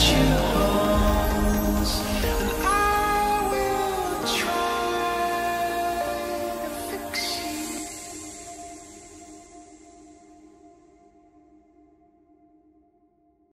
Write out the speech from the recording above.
you.